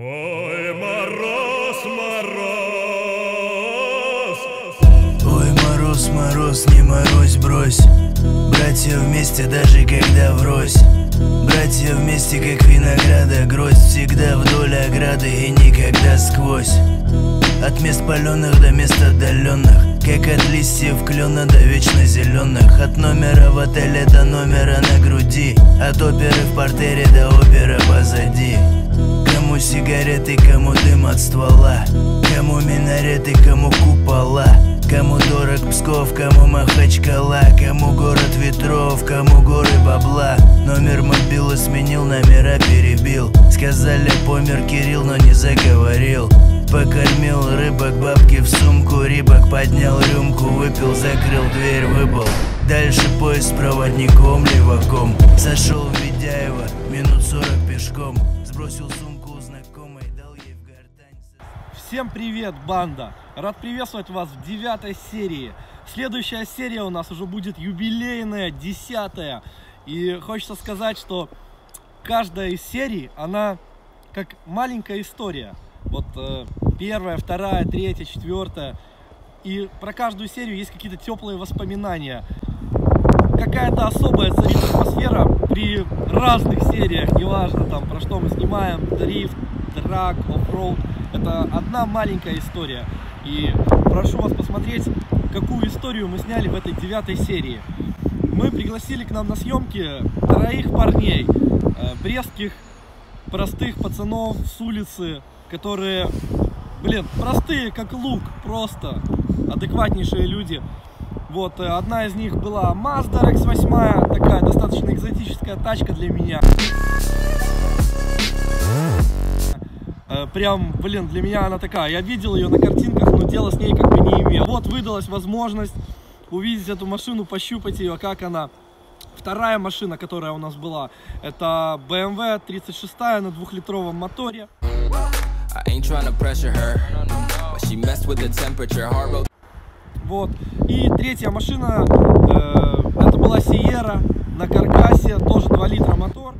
Ой, мороз, мороз. Ой, мороз, мороз, не морозь, брось. Братья вместе, даже когда врозь. Братья вместе, как винограда Гроздь всегда вдоль ограды и никогда сквозь. От мест паленых до мест отдаленных Как от листьев клена до вечно зеленых От номера в отеле до номера на груди От оперы в портере до опера позади Кому сигареты, кому дым от ствола Кому минареты, кому купола Кому дорог Псков, кому Махачкала Кому город ветров, кому горы бабла. Номер мобилы сменил, номера перебил. Сказали помер Кирилл, но не заговорил. Покормил рыбок, бабки в сумку Рибок поднял рюмку, выпил, закрыл дверь, выпал Дальше поезд с проводником, леваком Всем привет, банда! Рад приветствовать вас в девятой серии. Следующая серия у нас уже будет юбилейная, десятая. И хочется сказать, что каждая из серий, она как маленькая история. Вот э, первая, вторая, третья, четвертая. И про каждую серию есть какие-то теплые воспоминания. Какая-то особая царит атмосфера при разных сериях, неважно там про что мы снимаем, дрифт, драк, оффроуд. Это одна маленькая история. И прошу вас посмотреть, какую историю мы сняли в этой девятой серии. Мы пригласили к нам на съемки троих парней, э, брестских простых пацанов с улицы, которые, блин, простые как лук, просто адекватнейшие люди. Вот, э, одна из них была Mazda RX-8, такая достаточно экзотическая тачка для меня. Прям, блин, для меня она такая. Я видел ее на картинках, но дела с ней как бы не имел. Вот выдалась возможность увидеть эту машину, пощупать ее, как она. Вторая машина, которая у нас была, это BMW 36 на двухлитровом моторе. Her, Вот. И третья машина, э, это была Сиера на каркасе, тоже 2 литра мотор.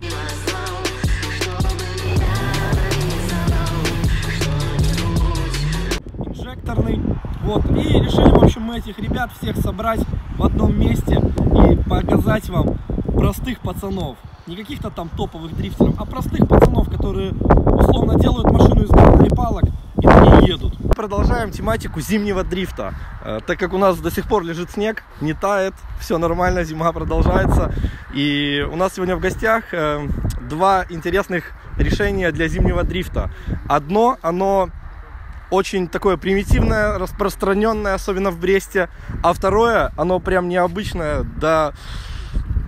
Инжекторный. Вот. И решили, в общем, мы этих ребят всех собрать в одном месте и показать вам простых пацанов. Не каких-то там топовых дрифтеров, а простых пацанов, которые условно делают машину из горных палок и на ней едут. Продолжаем тематику зимнего дрифта. Э, Так как у нас до сих пор лежит снег, не тает, все нормально, зима продолжается. И у нас сегодня в гостях э, два интересных решения для зимнего дрифта. Одно, оно очень такое примитивное, распространенное, особенно в Бресте. А второе, оно прям необычное до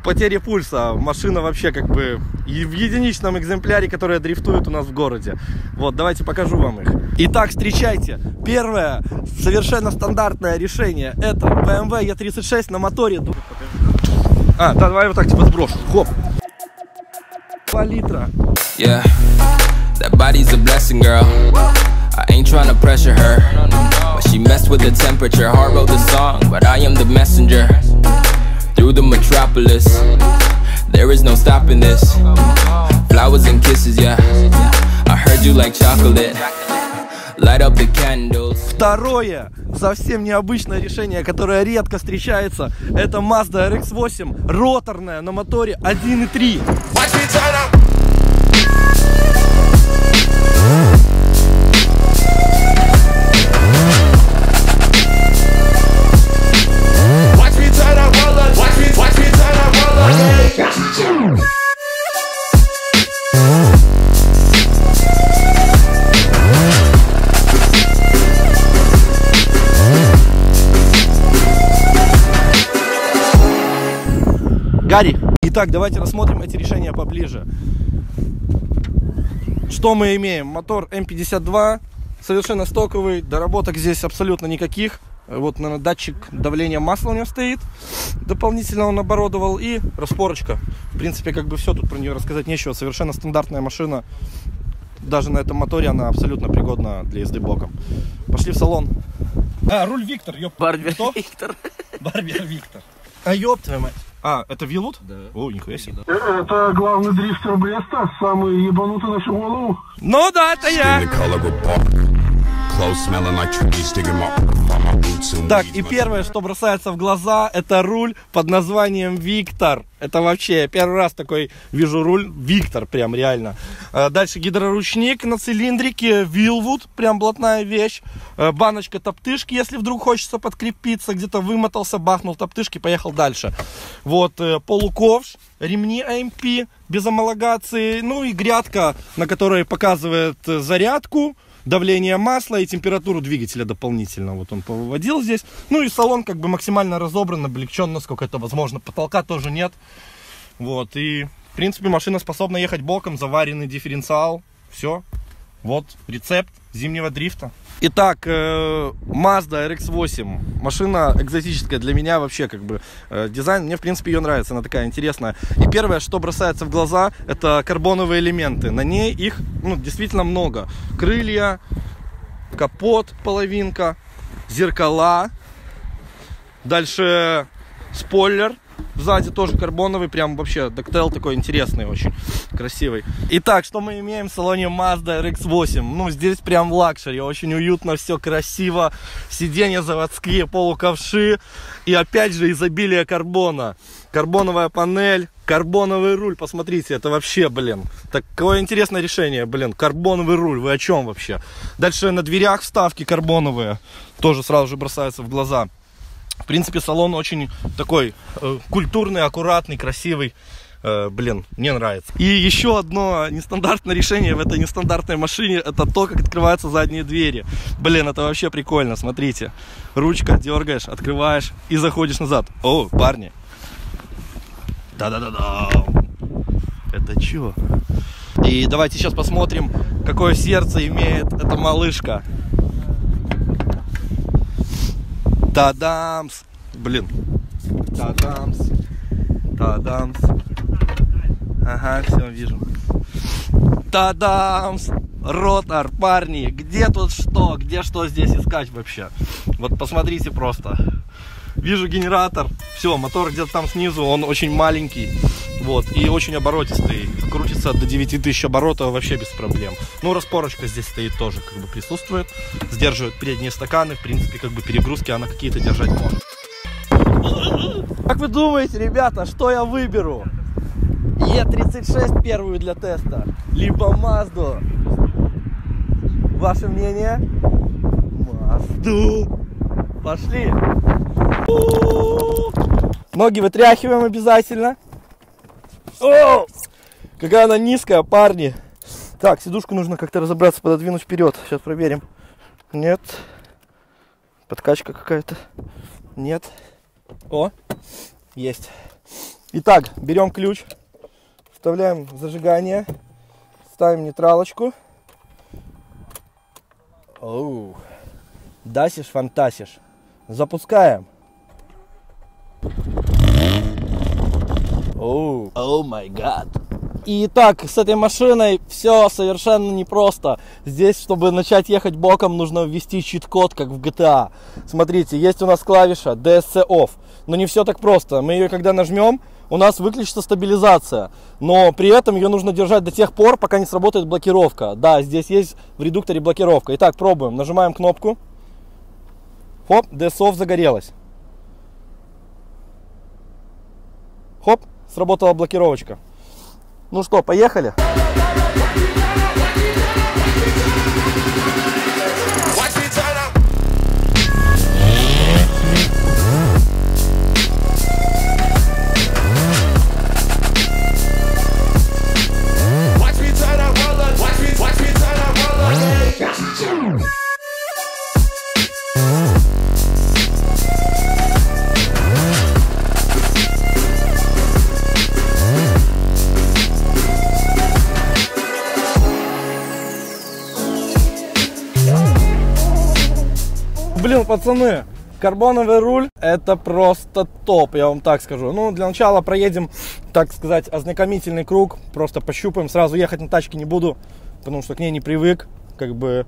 потери пульса. Машина вообще как бы и в единичном экземпляре, которая дрифтует у нас в городе. Вот, давайте покажу вам их. Итак, встречайте. Первое, совершенно стандартное решение. Это BMW E36 на моторе. А, да, давай вот так типа сброшу. Хоп. 2 литра. Yeah, that body's a blessing, girl. Ain't tryna pressure her, but she messed with the temperature. Hard wrote the song, but I am the messenger. Through the metropolis, there is no stopping this. Flowers and kisses, yeah. I heard you like chocolate. Light up the candles. Второе, совсем необычное решение, которое редко встречается, это Mazda RX-8, роторная на моторе 1.3. Watch Гарри. Итак, давайте рассмотрим эти решения поближе. Что мы имеем? Мотор М52, совершенно стоковый, доработок здесь абсолютно никаких. Вот, наверное, датчик давления масла у него стоит. Дополнительно он оборудовал. И распорочка. В принципе, как бы все, тут про нее рассказать нечего. Совершенно стандартная машина. Даже на этом моторе она абсолютно пригодна для езды боком. Пошли в салон. А, руль Виктор, ёп. Барбер Кто? Виктор Барбер Виктор. А ёб твою мать. А, это Вилвуд? Да. О, нихуя себе. Это главный дрифтер Бреста, самый ебанутый на всю голову. Ну да, это я. Так, и первое, что бросается в глаза, это руль под названием Виктор. Это вообще, первый раз такой вижу руль Виктор, прям реально. Э, Дальше гидроручник на цилиндрике, Вилвуд, прям блатная вещь. Э, Баночка топтышки, если вдруг хочется подкрепиться, где-то вымотался, бахнул топтышки, поехал дальше. Вот, э, полуковш, ремни AMP без амалогации, ну и грядка, на которой показывает зарядку, давление масла и температуру двигателя дополнительно. Вот он повыводил здесь. Ну и салон как бы максимально разобран, облегчен, насколько это возможно. Потолка тоже нет. Вот, и в принципе машина способна ехать боком, заваренный дифференциал. Все. Вот рецепт зимнего дрифта. Итак, э, Mazda RX-8. Машина экзотическая для меня вообще, как бы, э, дизайн, мне, в принципе, ее нравится, она такая интересная. И первое, что бросается в глаза, это карбоновые элементы. На ней их, ну, действительно много. Крылья, капот, половинка, зеркала, дальше спойлер, Сзади тоже карбоновый, прям вообще доктейл такой интересный очень, красивый. Итак, что мы имеем в салоне Mazda RX-8? Ну, здесь прям luxury, очень уютно, все красиво, сиденья заводские, полуковши и опять же изобилие карбона. Карбоновая панель, карбоновый руль, посмотрите, это вообще, блин, такое интересное решение, блин, карбоновый руль, вы о чем вообще? Дальше на дверях вставки карбоновые, тоже сразу же бросаются в глаза. В принципе, салон очень такой э, культурный, аккуратный, красивый. Э, блин, мне нравится. И еще одно нестандартное решение в этой нестандартной машине это то, как открываются задние двери. Блин, это вообще прикольно, смотрите. Ручка дергаешь, открываешь и заходишь назад. О, парни. Да-да-да-да. Это чё? И давайте сейчас посмотрим, какое сердце имеет эта малышка. Тадамс. Блин. Тадамс. Тадамс. Ага, все, вижу. Тадамс. Ротор, парни, где тут что, где что здесь искать вообще? Вот посмотрите просто. Вижу генератор, все, мотор где-то там снизу, он очень маленький, вот, и очень оборотистый, крутится до 9000 оборотов вообще без проблем. Ну, распорочка здесь стоит тоже, как бы присутствует, сдерживает передние стаканы, в принципе, как бы перегрузки она какие-то держать может. Как вы думаете, ребята, что я выберу? Е36 первую для теста, либо Мазду? Ваше мнение? Мазду. Пошли. Ноги вытряхиваем обязательно. О! Какая она низкая, парни. Так, сидушку нужно как-то разобраться, пододвинуть вперед. Сейчас проверим. Нет. Подкачка какая-то. Нет. О, есть. Итак, берем ключ, вставляем зажигание, ставим нейтралочку. Оу. Дасишь, фантасишь. Запускаем. О май гад. И так, с этой машиной все совершенно непросто. Здесь, чтобы начать ехать боком, нужно ввести чит-код, как в GTA. Смотрите, есть у нас клавиша DSC Off. Но не все так просто. Мы ее когда нажмем, у нас выключится стабилизация. Но при этом ее нужно держать до тех пор, пока не сработает блокировка. Да, здесь есть в редукторе блокировка. Итак, пробуем. Нажимаем кнопку. Хоп, DS Off загорелась. Хоп, сработала блокировочка. Ну что, поехали? Блин, пацаны, карбоновый руль это просто топ, я вам так скажу. Ну, для начала проедем, так сказать, ознакомительный круг, просто пощупаем. Сразу ехать на тачке не буду, потому что к ней не привык, как бы.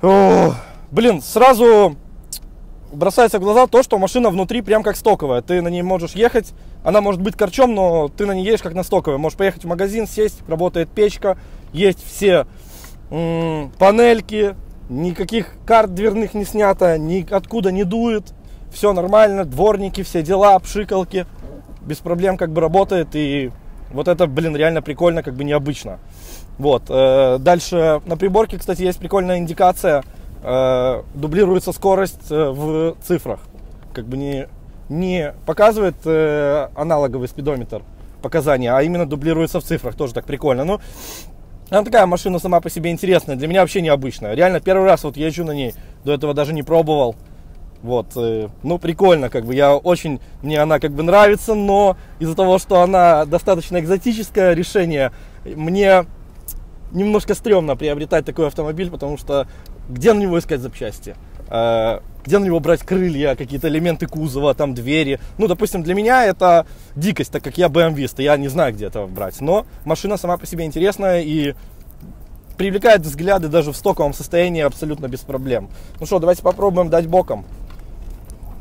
О, блин, сразу бросается в глаза то, что машина внутри прям как стоковая. Ты на ней можешь ехать, она может быть корчом, но ты на ней едешь как на стоковой. Можешь поехать в магазин, сесть, работает печка, есть все панельки, никаких карт дверных не снято, ни откуда не дует, все нормально, дворники, все дела, пшикалки, без проблем как бы работает и вот это, блин, реально прикольно, как бы необычно. Вот. э, Дальше на приборке, кстати, есть прикольная индикация. э, Дублируется скорость э, в цифрах. Как бы не, не показывает аналоговый спидометр показания, а именно дублируется в цифрах. Тоже так прикольно. Ну, она такая машина сама по себе интересная. Для меня вообще необычная. Реально первый раз вот езжу на ней. До этого даже не пробовал. Вот, э, ну прикольно, как бы я очень, мне она как бы нравится, но из-за того, что она достаточно экзотическое решение, мне немножко стрёмно приобретать такой автомобиль, потому что где на него искать запчасти? Где на него брать крылья, какие-то элементы кузова, там двери. Ну, допустим, для меня это дикость, так как я BMW, я не знаю, где это брать. Но машина сама по себе интересная и привлекает взгляды даже в стоковом состоянии абсолютно без проблем. Ну что, давайте попробуем дать боком.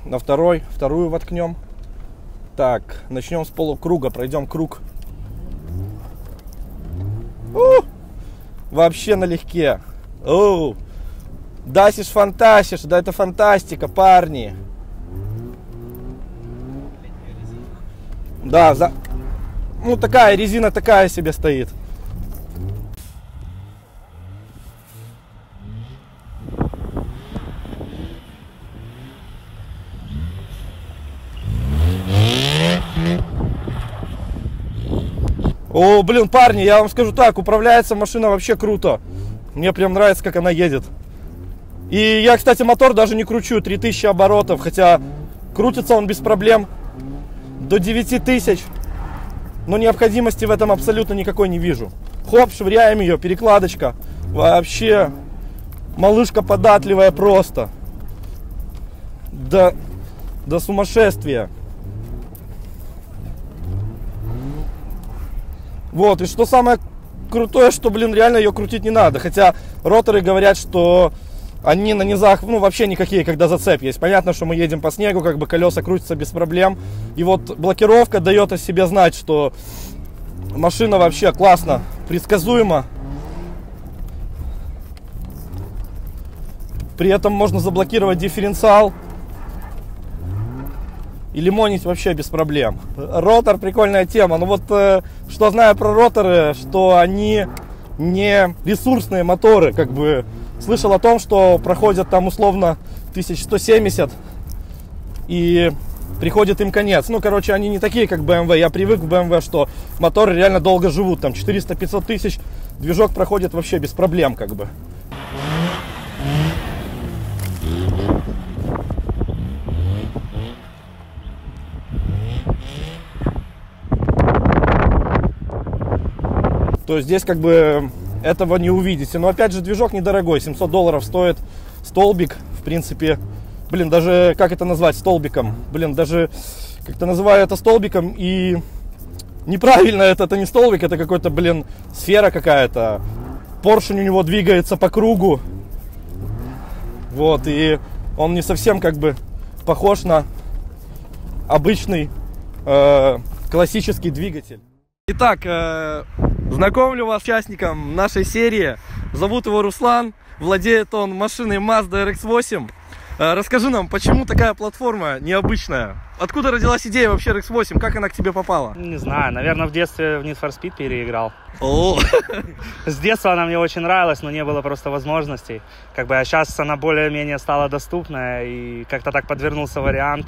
На второй, вторую воткнем. Так, начнем с полукруга, пройдем круг. У! Вообще налегке. Оу. Дасишь, фантастишь, да это фантастика, парни. Да, за... Ну такая резина такая себе стоит. О, блин, парни, я вам скажу так, управляется машина вообще круто. Мне прям нравится, как она едет. И я, кстати, мотор даже не кручу, 3000 оборотов, хотя крутится он без проблем до 9000. Но необходимости в этом абсолютно никакой не вижу. Хоп, швыряем ее, перекладочка. Вообще, малышка податливая просто. До, до сумасшествия. Вот, и что самое крутое, что, блин, реально ее крутить не надо. Хотя роторы говорят, что они на низах, ну, вообще никакие, когда зацеп есть. Понятно, что мы едем по снегу, как бы колеса крутятся без проблем. И вот блокировка дает о себе знать, что машина вообще классно, предсказуема. При этом можно заблокировать дифференциал и лимонить вообще без проблем. Ротор прикольная тема. Но вот э, что знаю про роторы, что они не ресурсные моторы. Как бы слышал о том, что проходят там условно 1170 и приходит им конец. Ну, короче, они не такие, как BMW. Я привык в BMW, что моторы реально долго живут. Там 400-500 тысяч движок проходит вообще без проблем, как бы. То здесь как бы этого не увидите. Но опять же движок недорогой, 700 долларов стоит столбик, в принципе. Блин, даже как это назвать столбиком? Блин, даже как-то называю это столбиком и неправильно это, это не столбик, это какой-то, блин, сфера какая-то. Поршень у него двигается по кругу. Вот, и он не совсем как бы похож на обычный э, классический двигатель. Итак, э, знакомлю вас с участником нашей серии. Зовут его Руслан. Владеет он машиной Mazda RX-8. Э, расскажи нам, почему такая платформа необычная? Откуда родилась идея вообще RX-8? Как она к тебе попала? Не знаю, наверное, в детстве в Need for Speed переиграл. О, С детства она мне очень нравилась, но не было просто возможностей. Как бы, а сейчас она более-менее стала доступная, и как-то так подвернулся вариант.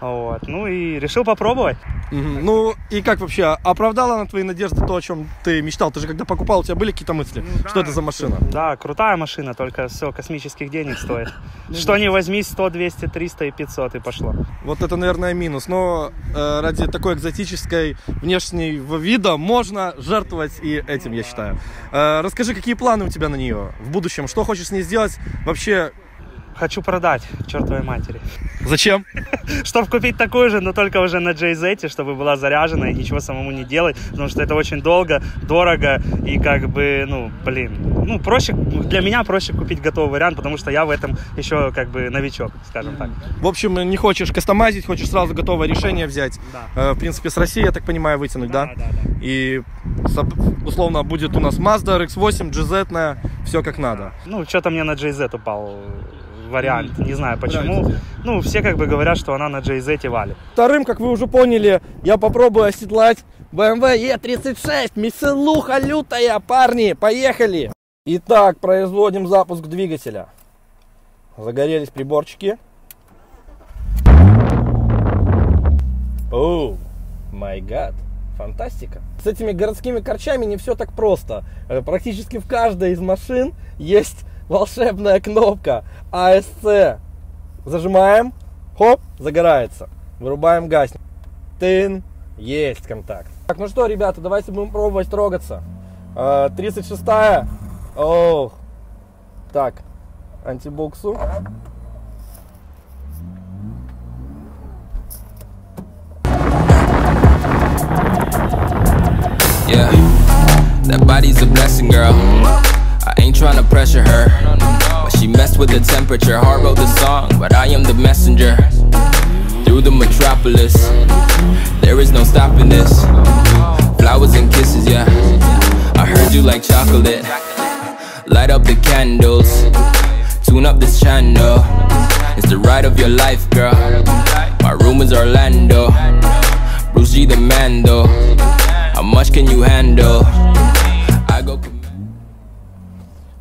Вот. Ну и решил попробовать. Ну и как вообще, оправдала она твои надежды то, о чем ты мечтал? Ты же когда покупал, у тебя были какие-то мысли? Что это за машина? Да, крутая машина, только все космических денег стоит. Что не возьми, 100, 200, 300 и 500 и пошло. Вот это, наверное, минус. Но э, ради такой экзотической внешнего вида можно жертвовать и этим, я считаю. Э, расскажи, какие планы у тебя на нее в будущем? Что хочешь с ней сделать? Вообще, Хочу продать, чертовой матери. Зачем? Чтобы купить такую же, но только уже на JZ, чтобы была заряжена и ничего самому не делать, потому что это очень долго, дорого и как бы, ну, блин, ну, проще, для меня проще купить готовый вариант, потому что я в этом еще как бы новичок, скажем так. В общем, не хочешь кастомазить, хочешь сразу готовое решение взять. Да. Э, В принципе, с России, я так понимаю, вытянуть, да? да, да. И со- условно будет у нас Mazda RX-8, GZ, все как надо. Ну, что-то мне на JZ упал вариант, не знаю почему. Нравится Ну, все как бы говорят, что она на JZ валит. Вторым, как вы уже поняли, я попробую оседлать BMW E36. Меселуха лютая, парни, поехали! Итак, производим запуск двигателя. Загорелись приборчики. Оу, май гад, фантастика. С этими городскими корчами не все так просто. Э, Практически в каждой из машин есть волшебная кнопка ASC. Зажимаем, хоп, загорается. Вырубаем газ. Тын, есть контакт. Так, ну что, ребята, давайте будем пробовать трогаться. Э, 36-я. Ох. Так, антибуксу. Yeah, that body's a blessing, girl. I ain't tryna pressure her, but she messed with the temperature. Heart wrote the song, but I am the messenger. Through the metropolis, there is no stopping this. Flowers and kisses, yeah. I heard you like chocolate. Light up the candles, tune up this channel. It's the ride of your life, girl. My room is Orlando. Bruce G the Mando. How much can you handle?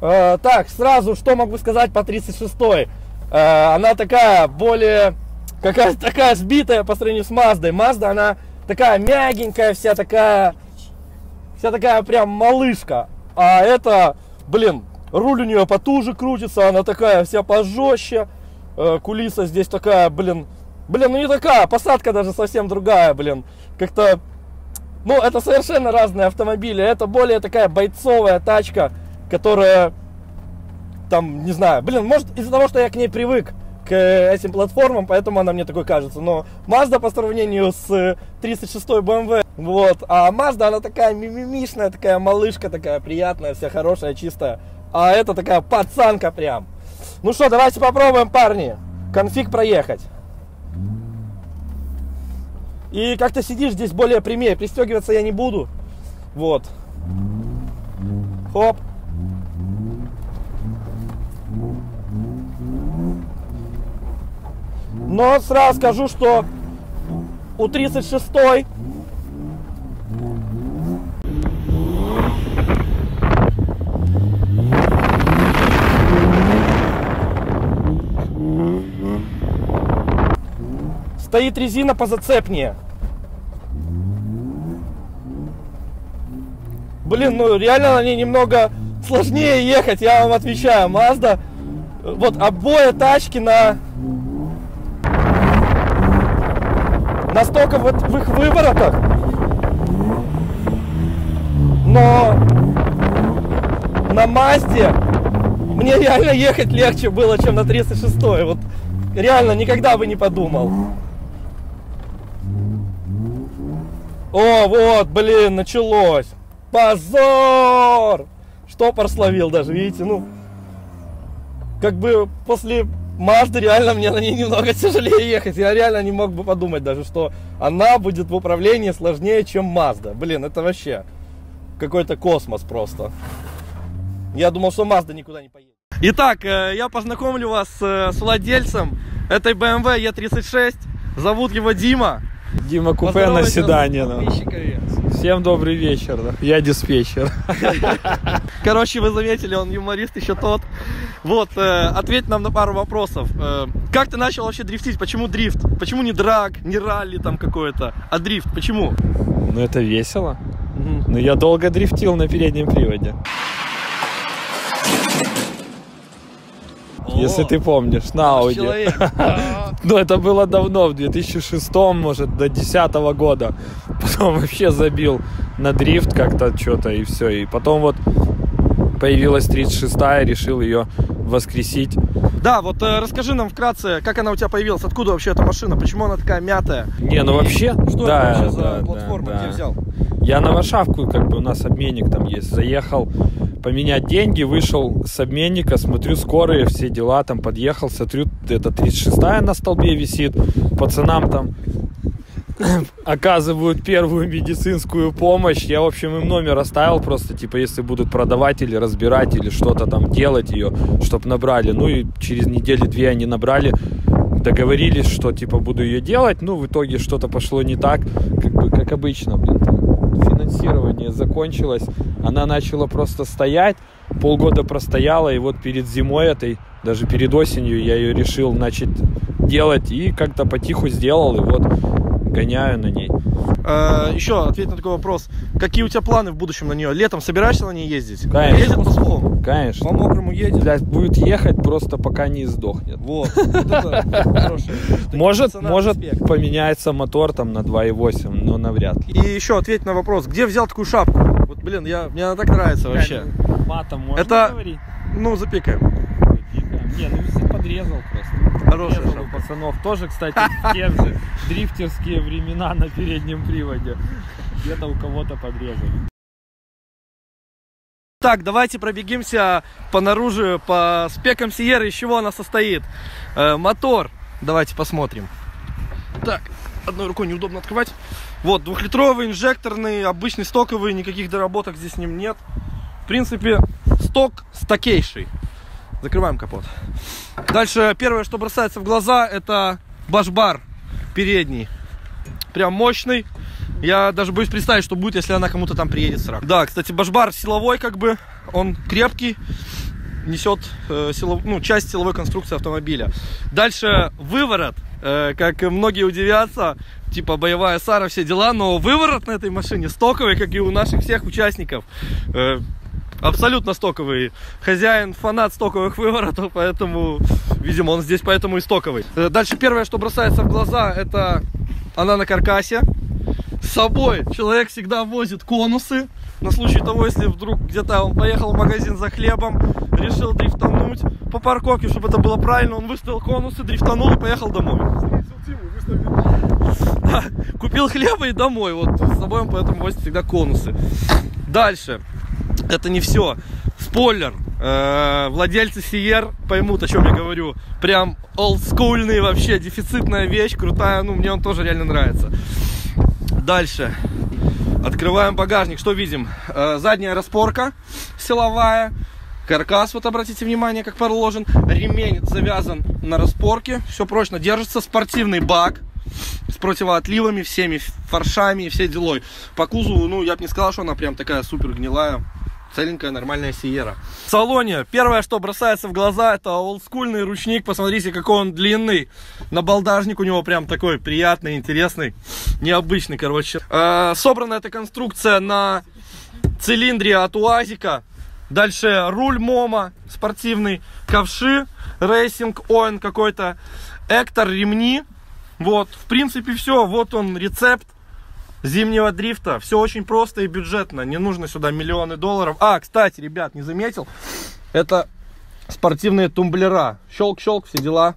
Э, так, сразу, что могу сказать по 36-й? Э, она такая более, какая-то такая сбитая по сравнению с Маздой. Мазда, она такая мягенькая, вся такая, вся такая прям малышка. А это, блин, руль у нее потуже крутится, она такая вся пожестче. Э, кулиса здесь такая, блин, блин, ну не такая, посадка даже совсем другая, блин. Как-то ну, это совершенно разные автомобили. Это более такая бойцовая тачка, которая там, не знаю, блин, может из-за того, что я к ней привык, к этим платформам, поэтому она мне такой кажется. Но Mazda по сравнению с э, 36 BMW, вот, а Mazda, она такая мимимишная, такая малышка, такая приятная, вся хорошая, чистая. А это такая пацанка прям. Ну что, давайте попробуем, парни, конфиг проехать. И как ты сидишь здесь более прямее, пристегиваться я не буду. Вот. Хоп. Но сразу скажу, что у 36-й стоит резина позацепнее. Блин, ну реально на ней немного сложнее ехать, я вам отвечаю. Mazda, вот обои тачки на настолько вот в их выворотах. Но на Мазде мне реально ехать легче было, чем на 36 Вот реально никогда бы не подумал. О, вот, блин, началось. Позор! Штопор словил даже, видите, ну. Как бы после Мазды реально мне на ней немного тяжелее ехать. Я реально не мог бы подумать даже, что она будет в управлении сложнее, чем Мазда. Блин, это вообще какой-то космос просто. Я думал, что Мазда никуда не поедет. Итак, э, я познакомлю вас э, с владельцем этой BMW E36. Зовут его Дима. Дима Купе на седане. Всем добрый вечер. Я диспетчер. Короче, вы заметили, он юморист еще тот. Вот, э, ответь нам на пару вопросов. Э, как ты начал вообще дрифтить? Почему дрифт? Почему не драг, не ралли там какое-то, а дрифт? Почему? Ну это весело. Ну я долго дрифтил на переднем приводе. Если ты помнишь, на Ауди. Да. Ну это было давно, в 2006, может, до 2010 года. Потом вообще забил на дрифт как-то что-то и все. И потом вот появилась 36-я, решил ее воскресить. Да, вот э, расскажи нам вкратце, как она у тебя появилась, откуда вообще эта машина, почему она такая мятая? Не, ну вообще, Что да, это вообще за да, платформа, да, где да. взял? Я на Варшавку, как бы у нас обменник там есть, заехал поменять деньги, вышел с обменника, смотрю скорые, все дела, там подъехал, смотрю, это 36-я на столбе висит, пацанам там оказывают первую медицинскую помощь. Я, в общем, им номер оставил просто, типа, если будут продавать или разбирать, или что-то там делать ее, чтобы набрали. Ну и через недели-две они набрали, договорились, что, типа, буду ее делать. Ну, в итоге что-то пошло не так, как бы, как обычно, блин, там финансирование закончилось. Она начала просто стоять, полгода простояла, и вот перед зимой этой, даже перед осенью я ее решил начать делать, и как-то потиху сделал, и вот гоняю на ней. Э, еще ответь на такой вопрос. Какие у тебя планы в будущем на нее? Летом собираешься на ней ездить? Конечно. Едет по сухому? Конечно. По мокрому едет? Блядь, будет ехать просто пока не сдохнет. Вот, Может, может поменяется мотор там на 2.8, но навряд ли. И еще ответь на вопрос, где взял такую шапку? Вот, блин, я, мне она так нравится вообще. Матом можно Это- говорить? Ну, запикаем. Не, ну если подрезал просто. У шапка. пацанов. Тоже, кстати, в те же дрифтерские времена на переднем приводе. Где-то у кого-то подрезали. Так, давайте пробегимся по наружу, по спекам Сиеры, из чего она состоит. Э, мотор, давайте посмотрим. Так, одной рукой неудобно открывать. Вот, двухлитровый, инжекторный, обычный стоковый, никаких доработок здесь с ним нет. В принципе, сток стокейший. Закрываем капот. Дальше, первое, что бросается в глаза, это башбар передний. Прям мощный. Я даже боюсь представить, что будет, если она кому-то там приедет сразу. Да, кстати, башбар силовой, как бы, он крепкий, несет э, силов- ну, часть силовой конструкции автомобиля. Дальше выворот, э, как многие удивятся, типа боевая Сара, все дела, но выворот на этой машине стоковый, как и у наших всех участников. Э, абсолютно стоковый. Хозяин фанат стоковых выворотов, поэтому, видимо, он здесь поэтому и стоковый. Э, Дальше первое, что бросается в глаза, это она на каркасе. С собой человек всегда возит конусы. На случай того, если вдруг где-то он поехал в магазин за хлебом, решил дрифтануть по парковке, чтобы это было правильно, он выставил конусы, дрифтанул и поехал домой. Да, купил хлеба и домой. Вот с собой он поэтому возит всегда конусы. Дальше. Это не все. Спойлер. Э, Владельцы Сиер поймут, о чем я говорю. Прям олдскульный вообще, дефицитная вещь, крутая. Ну, мне он тоже реально нравится. Дальше. Открываем багажник. Что видим? Э, Задняя распорка силовая. Каркас, вот обратите внимание, как проложен. Ремень завязан на распорке. Все прочно держится. Спортивный бак с противоотливами, всеми фаршами и все делой. По кузову, ну, я бы не сказал, что она прям такая супер гнилая. Целенькая, нормальная Сиера. В салоне первое, что бросается в глаза, это олдскульный ручник. Посмотрите, какой он длинный. Набалдажник у него прям такой приятный, интересный, необычный, короче. Э, собрана эта конструкция на цилиндре от УАЗика. Дальше руль Momo спортивный, ковши, racing, ОН какой-то, Эктор, ремни. Вот, в принципе, все. Вот он рецепт зимнего дрифта. Все очень просто и бюджетно. Не нужно сюда миллионы долларов. А, кстати, ребят, не заметил? Это спортивные тумблера. Щелк-щелк, все дела.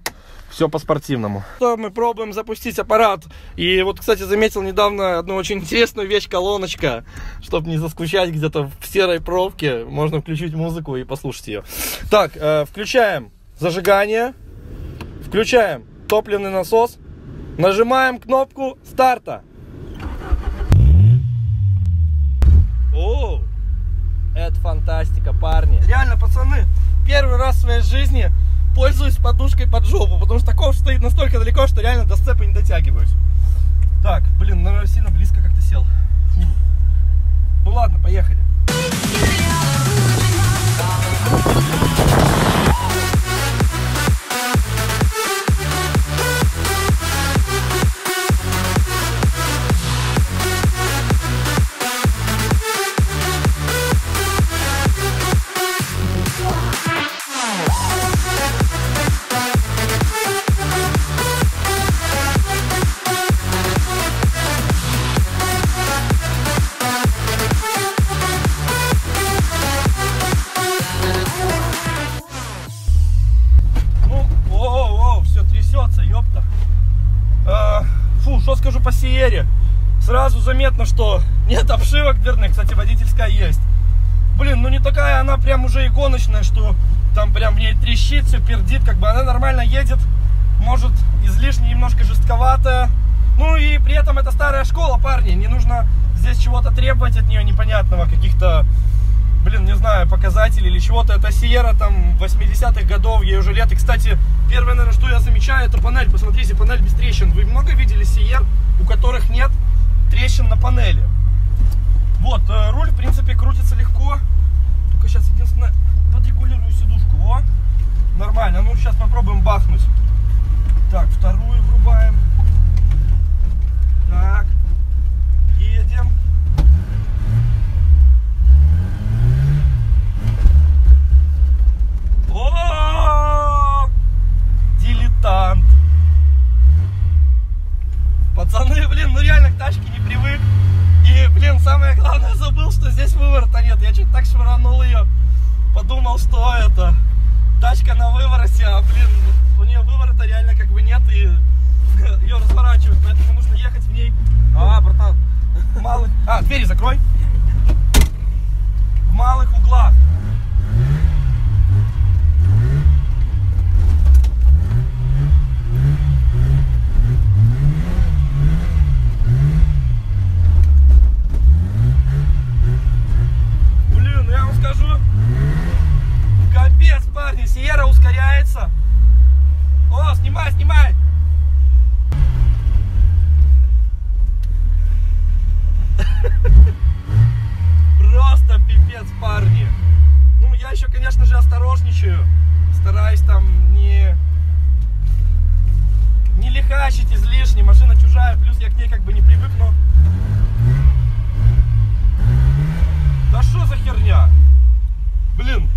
Все по-спортивному. Мы пробуем запустить аппарат. И вот, кстати, заметил недавно одну очень интересную вещь, колоночка. Чтобы не заскучать где-то в серой пробке, можно включить музыку и послушать ее. Так, э, включаем зажигание. Включаем топливный насос. Нажимаем кнопку старта. Это фантастика, парни. Реально, пацаны, первый раз в своей жизни пользуюсь подушкой под жопу, потому что такого стоит настолько далеко, что реально до сцепа не дотягиваюсь. Так, блин, наверное, сильно близко как-то сел. Фу. Ну ладно, поехали. Заметно, что нет обшивок дверных. Кстати, водительская есть. Блин, ну не такая она прям уже и гоночная, что там прям в ней трещит, все пердит. Как бы она нормально едет. Может, излишне немножко жестковатая. Ну и при этом это старая школа, парни. Не нужно здесь чего-то требовать от нее непонятного, каких-то, блин, не знаю, показателей или чего-то. Это Сиера там 80-х годов, ей уже лет. И, кстати, первое, наверное, что я замечаю, это панель. Посмотрите, панель без трещин. Вы много видели Сиер, у которых нет трещин на панели? Вот, э, руль, в принципе, крутится легко. Только сейчас единственное, подрегулирую сидушку. Во, нормально. Ну, сейчас попробуем бахнуть. Так, вторую врубаем. Так, едем. О, дилетант. Пацаны, блин, ну реально к тачке не привык. И, блин, самое главное, забыл, что здесь выворота нет. Я чуть так швырнул ее. Подумал, что это тачка на вывороте, а, блин, у нее выворота реально как бы нет, и ее разворачивают, поэтому нужно ехать в ней. А, братан, в малых... А, двери закрой. В малых углах. Блин, я вам скажу, капец, парни, Сиера ускоряется. О, снимай, снимай. Просто пипец, парни. Ну, я еще, конечно же, осторожничаю. Стараюсь там не... Не лихачить излишне. Машина чужая, плюс я к ней как бы не привык, но... Да что за херня? Блин.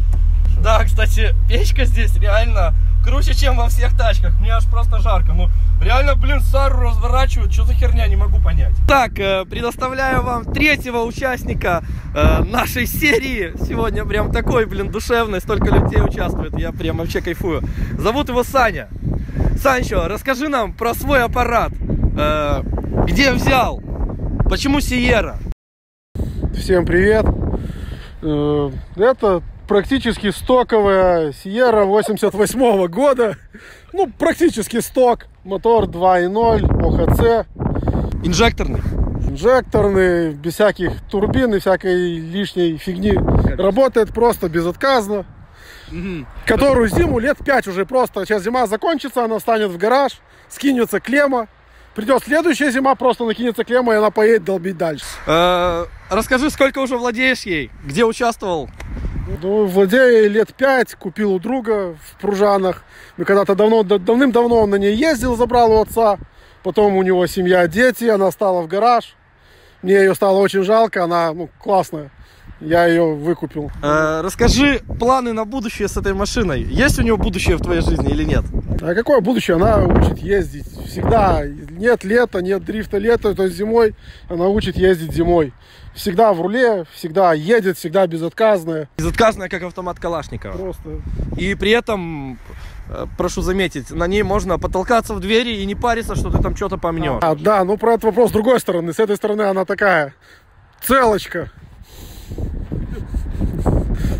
Да, кстати, печка здесь реально круче, чем во всех тачках. Мне аж просто жарко. Ну, реально, блин, Сару разворачивают. Что за херня, не могу понять. Так, э, предоставляю вам третьего участника э, нашей серии. Сегодня прям такой, блин, душевный. Столько людей участвует. Я прям вообще кайфую. Зовут его Саня. Санчо, расскажи нам про свой аппарат. Э, где взял? Почему Сиера? Всем привет. Это практически стоковая Sierra 88 года. Ну, практически сток. Мотор 2.0, ОХЦ, Инжекторный. инжекторный, без всяких турбин и всякой лишней фигни. Работает просто безотказно. Которую зиму лет 5 уже просто. Сейчас зима закончится, она встанет в гараж, скинется клемма. Придет следующая зима, просто накинется клемма, и она поедет долбить дальше. Э, расскажи, сколько уже владеешь ей? Где участвовал? Ну, владею ей лет пять, купил у друга в Пружанах. Мы когда-то давно, да- давным-давно он на ней ездил, забрал у отца. Потом у него семья, дети, она стала в гараж. Мне ее стало очень жалко, она ну, классная. Я ее выкупил. Э, расскажи планы на будущее с этой машиной. Есть у нее будущее в твоей жизни или нет? А какое будущее? Она учит ездить всегда. Нет лета, нет дрифта лета, то есть зимой она учит ездить зимой. Всегда в руле, всегда едет, всегда безотказная. Безотказная, как автомат Калашникова. Просто И при этом, э, прошу заметить, на ней можно потолкаться в двери и не париться, что ты там что-то помнешь. А, да, ну про этот вопрос с другой стороны. С этой стороны она такая целочка.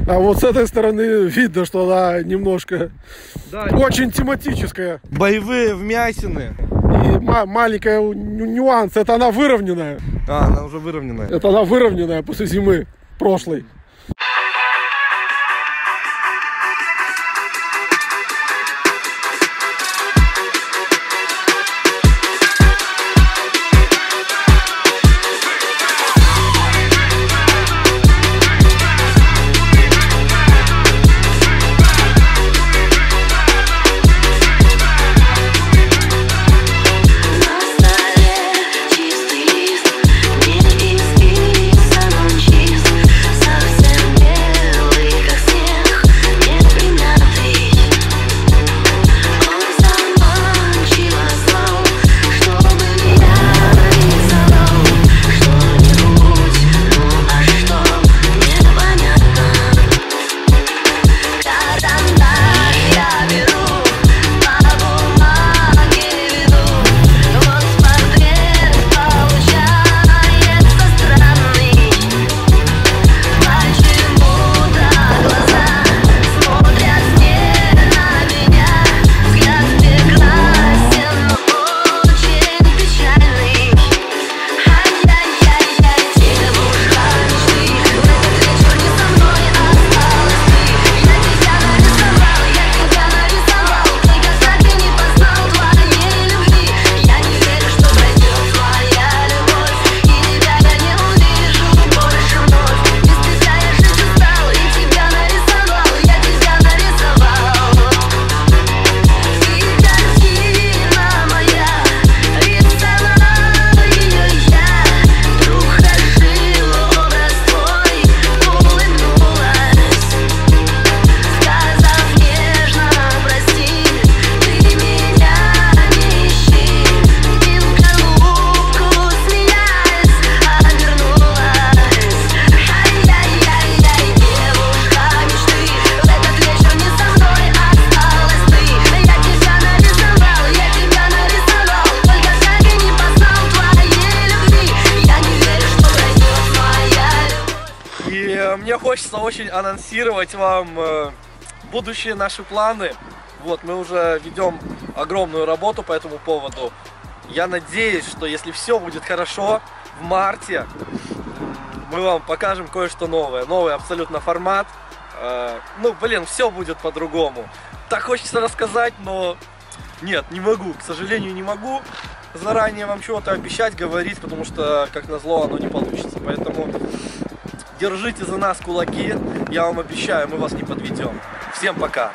А вот с этой стороны видно, что она немножко Да, очень тематическая. боевые вмятины. И ма- маленькая нюанс, это она выровненная. А, она уже выровненная. Это она выровненная после зимы прошлой. Очень анонсировать вам э, будущие наши планы. Вот, мы уже ведем огромную работу по этому поводу. Я надеюсь, что если все будет хорошо, в марте мы вам покажем кое-что новое. Новый абсолютно формат. Э, ну, блин, все будет по-другому. Так хочется рассказать, но нет, не могу. К сожалению, не могу заранее вам чего-то обещать, говорить, потому что, как назло, оно не получится. Поэтому держите за нас кулаки. Я вам обещаю, мы вас не подведем. Всем пока.